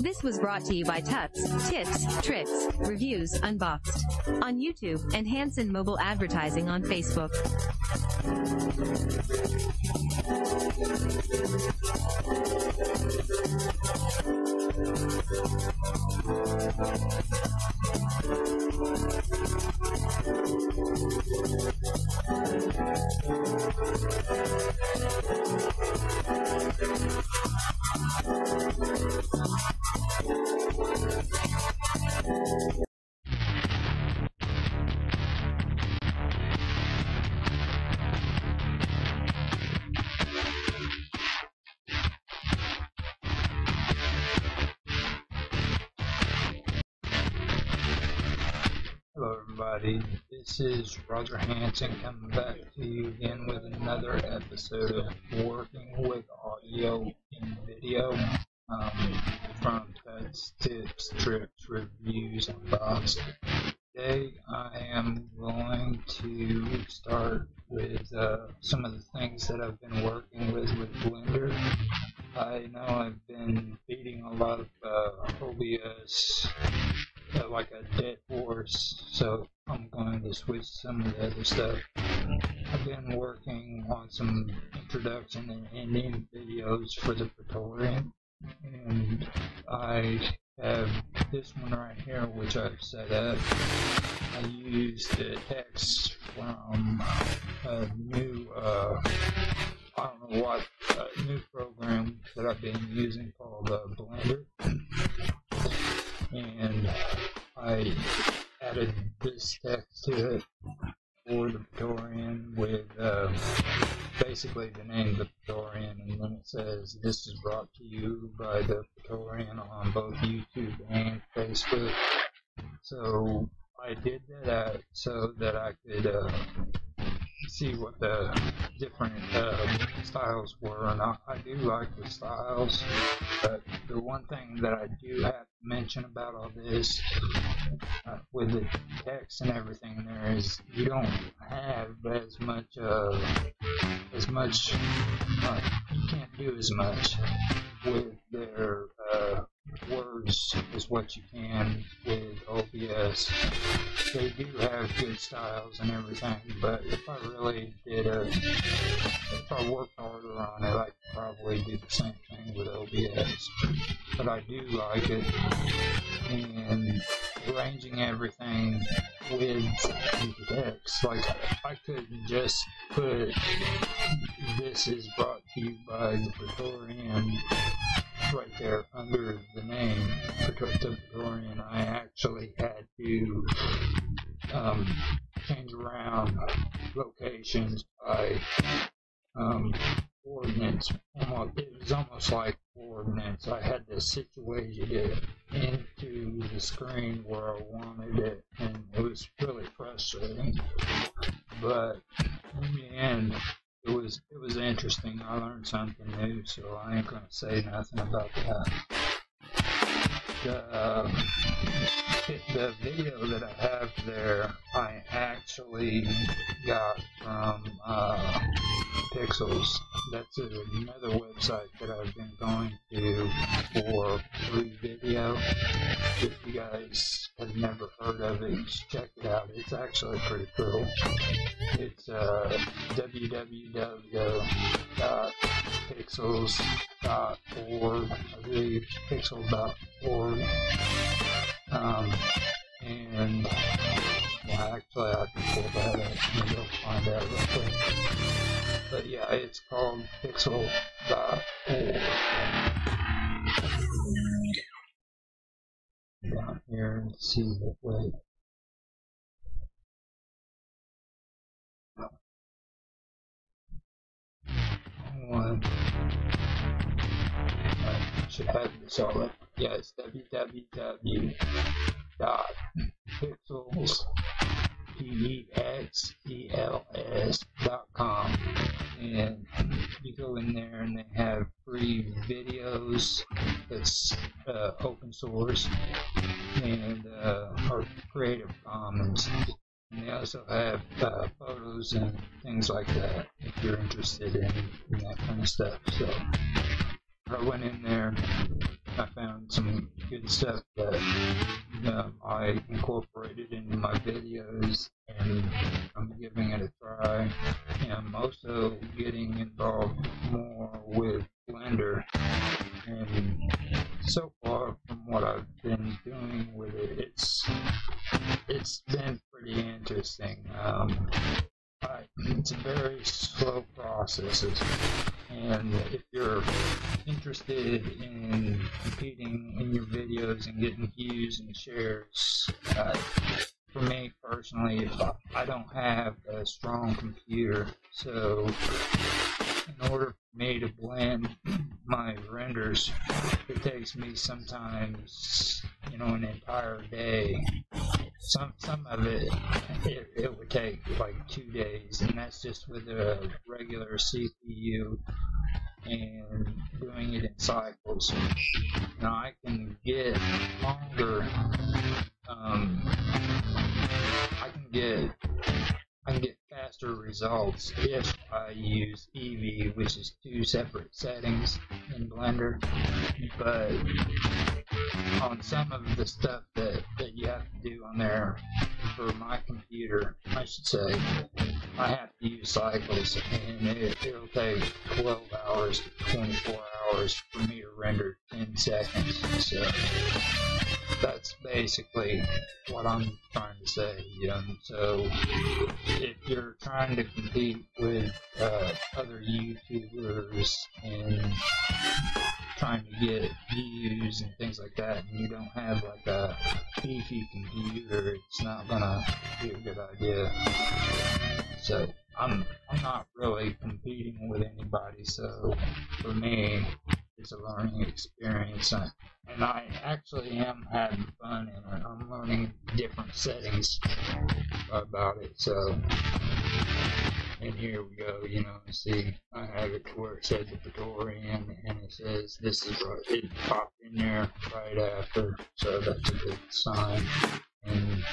This was brought to you by Tuts, Tips, Tricks, Reviews, Unboxed. On YouTube and Hanson Mobile Advertising on Facebook. Hello, everybody. This is Roger Hanson coming back to you again with another episode of Working with Audio and Video um, from Tips, Tricks, Reviews, and Box. Today, I am going to start with uh, some of the things that I've been working with with Blender. I know I've been beating a lot of uh, uh, like a dead horse, so I'm going to switch some of the other stuff. I've been working on some introduction and ending videos for the Praetorian, and I have this one right here, which I've set up. I used the text from a new, uh, I don't know what, new program that I've been using called uh, Blender and I added this text to it for the Praetorian with uh, basically the name of the Praetorian, and then it says this is brought to you by the Praetorian on both YouTube and Facebook. So I did that so that I could uh, see what the different uh, styles were, and I, I do like the styles. But the one thing that I do have to mention about all this, uh, with the text and everything, there is you don't have as much uh, as much. Uh, you can't do as much with their uh, words is what you can with OBS. They do have good styles and everything, but if I really did a, if I worked harder on it, I could probably do the same thing with OBS. But I do like it, and arranging everything with the like I couldn't just put this is brought to you by the Praetorian right there under the name Praetorian, I actually had to um, change around locations by um. Almost, it was almost like coordinates. I had to situate it into the screen where I wanted it, and it was really frustrating. But in the end, it was it was interesting. I learned something new, so I ain't gonna say nothing about that. The uh, the video that I have there, I actually got from uh, Pexels. That's another website that I've been going to for free video. If you guys have never heard of it, check it out. It's actually pretty cool. It's uh, www.pexels.org. I believe pixel.org. Um, and well, actually, I can pull that up and go find out real quick. But yeah, it's called pixel.org. Down here and see what way. One. I should have this all up. Yeah, it's www.pexels, P-E-X-E-L-S dot com. And you go in there and they have free videos that's uh, open source and uh, Creative Commons. And they also have uh, photos and things like that if you're interested in, in that kind of stuff. So I went in there, I found some good stuff that um, I incorporated into my videos, and I'm giving it a try. And I'm also getting involved more with Blender, and so far from what I've been doing with it, it's it's been pretty interesting. Um, I, it's a very slow process, and if you're interested in competing in your videos and getting views and shares, uh, for me personally, I don't have a strong computer, so in order for me to blend my renders, it takes me sometimes, you know, an entire day. Some some of it, it, it would take like two days, and that's just with a regular CPU and doing it in cycles. Now I can get longer. Um, I can get I can get faster results if I use Eevee, which is two separate settings in Blender. But on some of the stuff that, that you have to do on there for my computer, I should say, I have to use cycles, and it, it'll take 12 hours to 24 hours for me to render 10 seconds. So that's basically what I'm trying to say. Know? So if you're trying to compete with uh, other YouTubers and trying to get views and things like that, and you don't have like a beefy computer, it's not gonna be a good idea. So I'm I'm not really competing with anybody. So for me, it's a learning experience, and, and I actually am having fun it. I'm learning different settings about it. So and here we go, you know, see, I have it to where it says the Praetorian, and it says this is right, it popped in there right after, so that's a good sign. And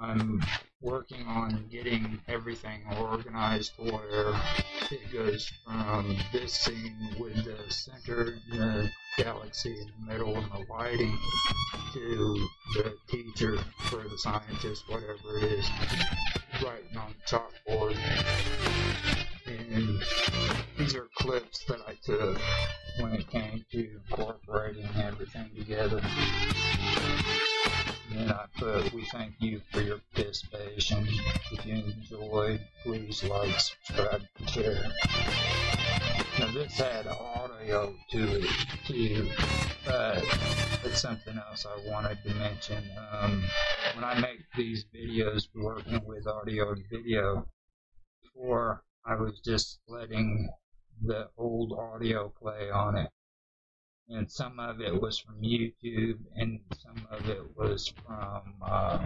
I'm working on getting everything organized where it goes from this scene with the center the galaxy in the middle and the lighting to the teacher or the scientist, whatever it is, writing on the chalkboard. And these are clips that I took when it came to incorporating everything together. Put, we thank you for your participation. If you enjoy, please like, subscribe, and share. Now this had audio to it too, but it's something else I wanted to mention. Um, when I make these videos working with audio and video, before I was just letting the old audio play on it and some of it was from YouTube, and some of it was from uh,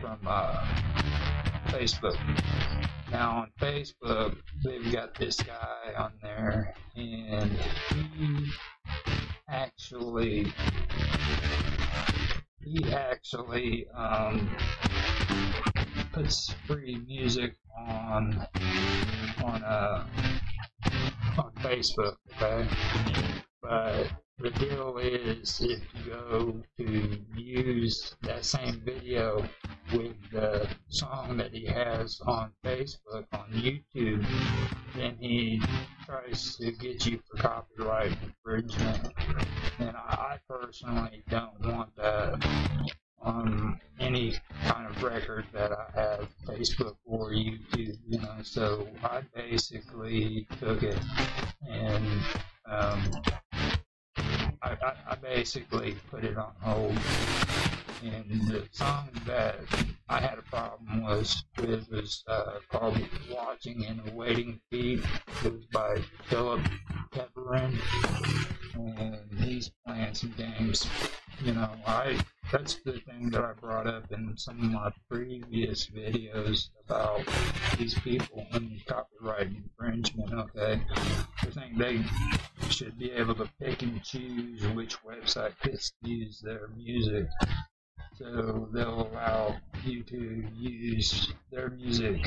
from uh, Facebook. Now on Facebook, they've got this guy on there, and he actually he actually um, puts free music on on uh, on Facebook. Okay but the deal is if you go to use that same video with the song that he has on Facebook, on YouTube, then he tries to get you for copyright infringement. And I personally don't want that on any kind of record that I have, Facebook or YouTube, you know. So I basically took it and um, I, I, basically put it on hold. And the song that I had a problem was with was uh, called "Watching in a Waiting Feed." It was by Philip Pepperin, and he's playing some games. You know, I that's the thing that I brought up in some of my previous videos about these people and copyright infringement. Okay, I think they should be able to pick and choose which website gets to use their music. So they'll allow you to use their music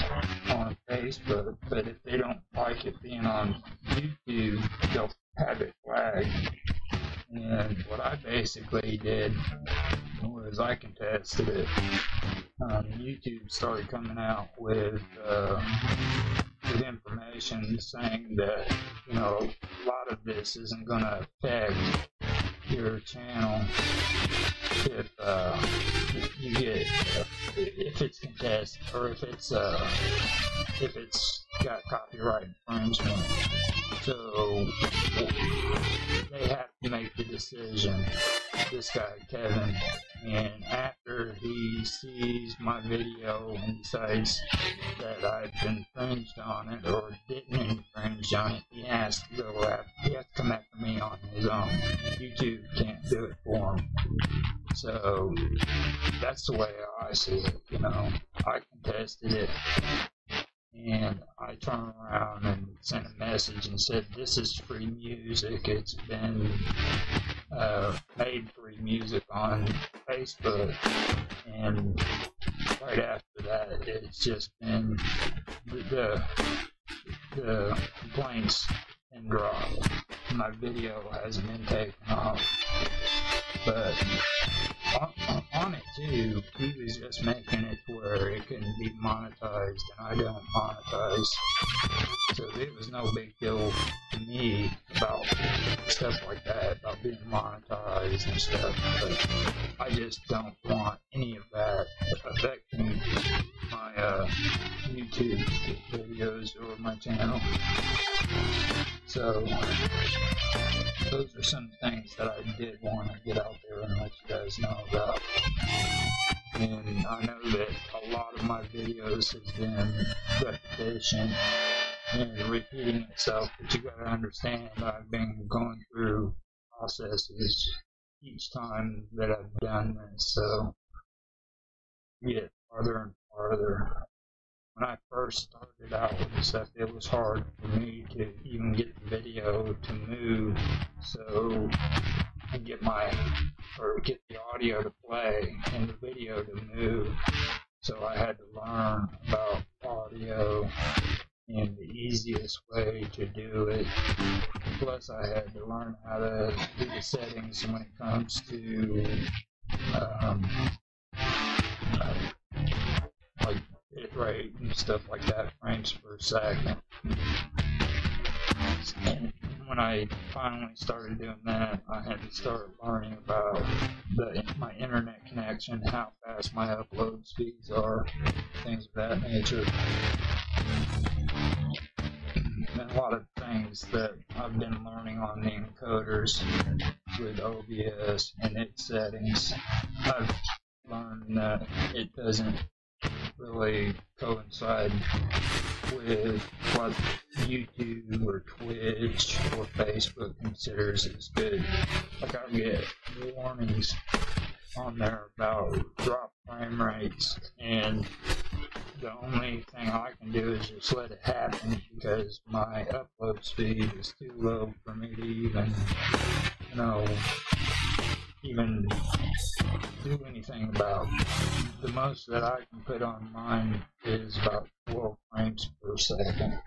on Facebook, but if they don't like it being on YouTube, they'll have it flagged. And what I basically did was I contested it. Um, YouTube started coming out with uh, with information saying that you know a lot of this isn't going to affect your channel if uh, you get uh, if it's contested or if it's uh, if it's got copyright infringement. So they have to make the decision. This guy Kevin, and after he sees my video and decides that I've infringed on it or didn't infringe on it, he has to go after. He has to come after me on his own. YouTube can't do it for him. So that's the way I see it. You know, I contested it and I turned around and sent a message and said, "This is free music. It's been uh, made free music on Facebook." And right after that, it's just been the the, the complaints and dropped. My video hasn't been taken off, but on, it too, he was just making it where it can be monetized, and I don't monetize. So it was no big deal to me about stuff like that, about being monetized and stuff. But I just don't want any of that affecting my uh, YouTube videos or my channel. So those are some things that I did want to get out there and let you guys know about. And I know that a lot of my videos has been repetition and repeating itself, but you gotta understand I've been going through processes each time that I've done this, so get farther and farther when I first started out with stuff, it was hard for me to even get the video to move. So I get my or get the audio to play and the video to move. So I had to learn about audio and the easiest way to do it. Plus, I had to learn how to do the settings when it comes to um, rate and stuff like that, frames per second. And when I finally started doing that, I had to start learning about the, my internet connection, how fast my upload speeds are, things of that nature. And a lot of things that I've been learning on the encoders with OBS and its settings. I've learned that it doesn't really coincide with what YouTube or Twitch or Facebook considers as good. Like I get warnings on there about drop frame rates and the only thing I can do is just let it happen because my upload speed is too low for me to even, you know, even do anything about. The most that I can put on mine is about 12 frames per second.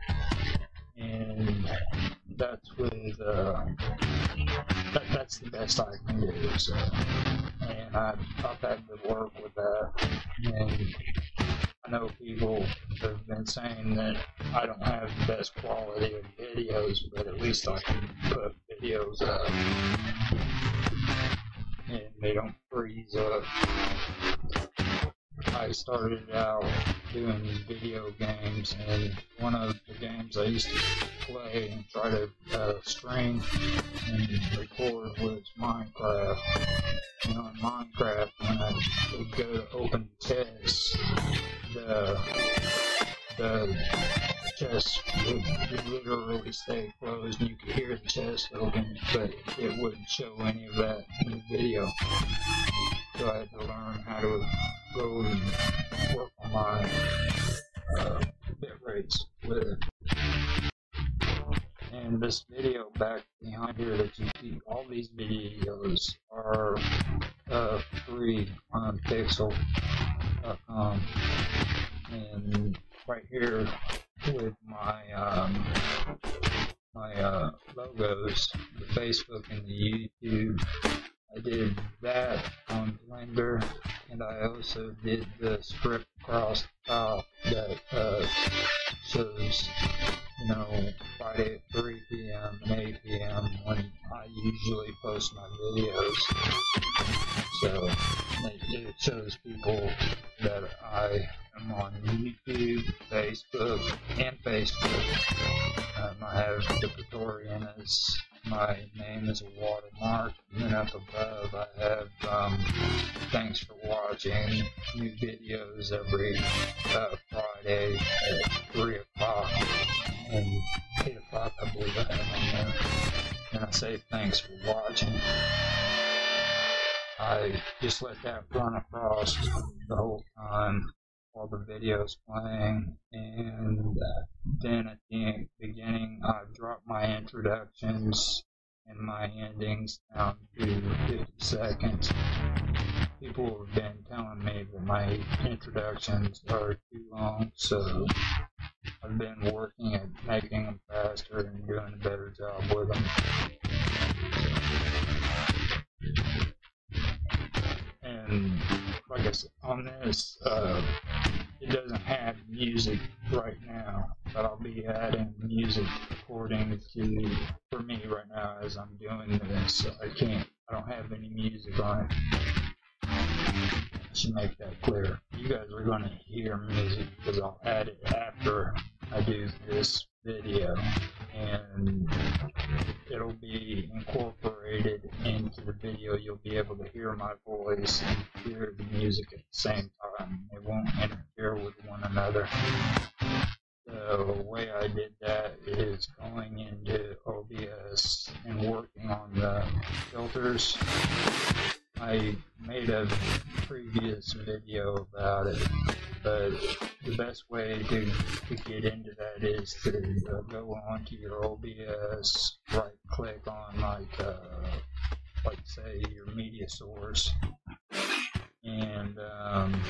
And that's with, uh, that, that's the best I can do. So, and I've, I've had to work with that. And I know people have been saying that I don't have the best quality of videos, but at least I can put videos up and they don't freeze up. I started out doing video games, and one of the games I used to play and try to uh, stream and record was Minecraft. And on Minecraft, when I would go to open tests, the the chest would literally stay closed and you could hear the chest open, but it wouldn't show any of that in the video. So I had to learn how to go and work on my uh, bit rates with it. And this video back behind here that you see, all these videos are uh, free on Pixel.com. shows people that I am on YouTube, Facebook, and Facebook. Um, I have the as my name is a watermark, and then up above I have um, thanks for watching new videos every uh, Friday at 3 o'clock and 8 o'clock I believe I on there. And I say thanks for watching. I just let that run across the whole time while the video is playing and uh, then at the beginning I drop my introductions and my endings down to 50 seconds. People have been telling me that my introductions are too long so I've been working at making them faster and doing a better job with them. and like I said, on this, uh, it doesn't have music right now, but I'll be adding music according to, for me right now as I'm doing this. So I can't, I don't have any music on it. Should make that clear. You guys are going to hear music because I'll add it after I do this video and it'll be incorporated into the video. You'll be able to hear my voice and hear the music at the same time. They won't interfere with one another. The way I did that is going into OBS and working on the filters. I made a previous video about it, but the best way to, to get into that is to uh, go onto your OBS, right click on like, uh, like say your media source, and um,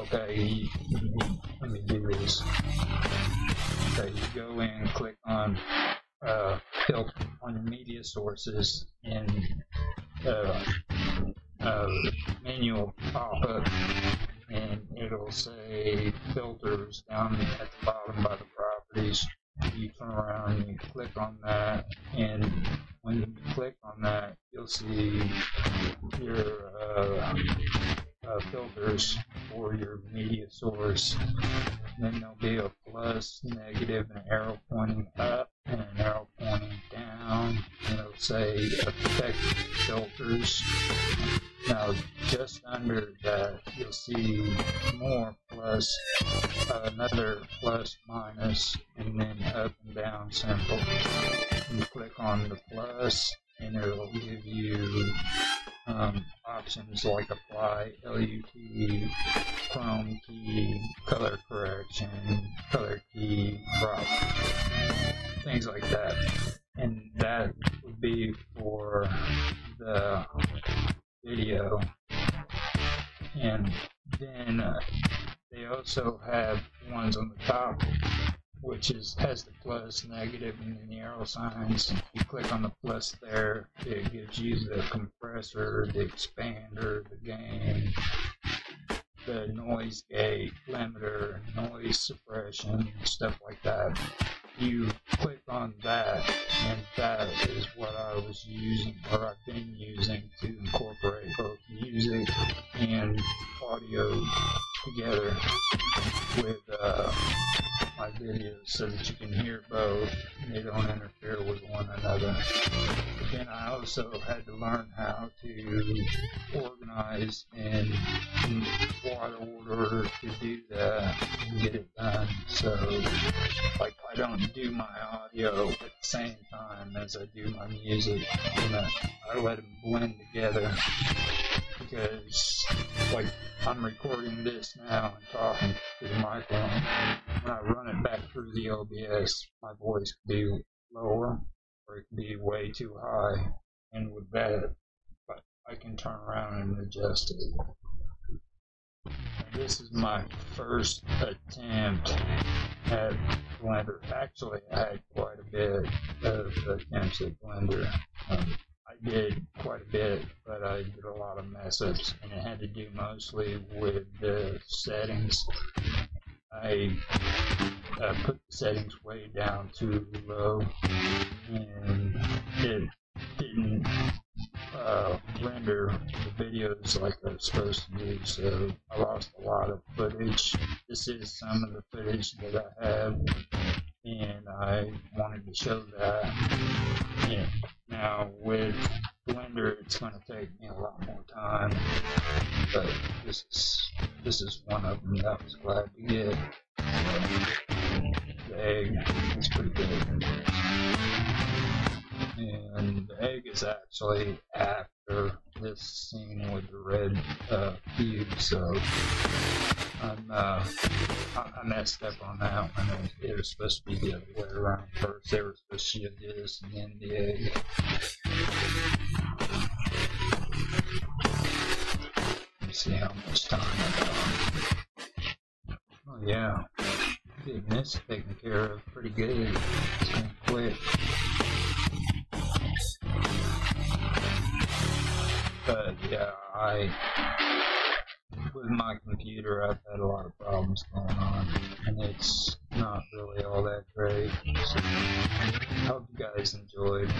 okay, let me do this. Okay, you go in, click on uh, filter media sources, and uh, uh, menu pop up and it'll say filters down at the bottom by the properties. You turn around and you click on that, and when you click on that, you'll see your uh, uh, filters for your media source. And then there'll be a plus, negative, and an arrow pointing up, and an arrow pointing down. And it'll say affect filters. Now, just under that, you'll see more plus, another plus, minus, and then up and down symbol. You click on the plus, and it'll give you um, options like apply, LUT, chroma key, color correction, color key, crop, things like that. And that would be for the video. And then uh, they also have ones on the top which is has the plus, negative, and then the arrow signs. If you click on the plus there, it gives you the compressor, the expander, the gain, the noise gate, limiter, noise suppression, and stuff like that. You click on that, and that is what I was using, or I've been using to incorporate both music and audio together with uh, my videos so that you can hear both and they don't interfere with one another. Then I also had to learn how to organize and what order to do that and get it done. So, like, I don't do my audio at the same time as I do my music. You know, I let them blend together because, like, I'm recording this now and talking to the microphone. When I run it back through the OBS, my voice could be lower or it could be way too high. And with that, but I can turn around and adjust it. This is my first attempt at Blender. Actually, I had quite a bit of attempts at Blender. Um, I did quite a bit, but I did a lot of mess ups, and it had to do mostly with the settings. I uh, put the settings way down too low, and it didn't uh, render the videos like I was supposed to do, so I lost a lot of footage. This is some of the footage that I have, and I wanted to show that. Yeah. Now, with Blender, it's going to take me a lot more time, but this is this is one of them that I was glad to get. The egg is pretty good. And the egg is actually after this scene with the red uh, cube, so I'm, uh, I, messed up on that one. It, was supposed to be the other way around first. They were supposed to do this and then the egg. See how much time I got. Oh yeah, getting this taken care of pretty good. It's going quick. Yeah, I with my computer I've had a lot of problems going on and it's not really all that great. So I hope you guys enjoyed.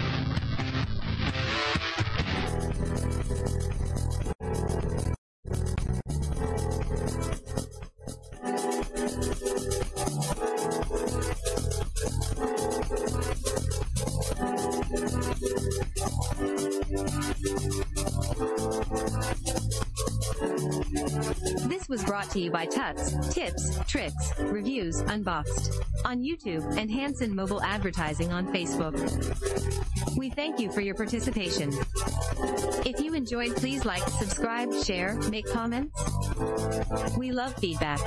This was brought to you by Tuts, Tips, Tricks, Reviews, Unboxed, on YouTube, and Hanson Mobile Advertising on Facebook. We thank you for your participation. If you enjoyed, please like, subscribe, share, make comments. We love feedback.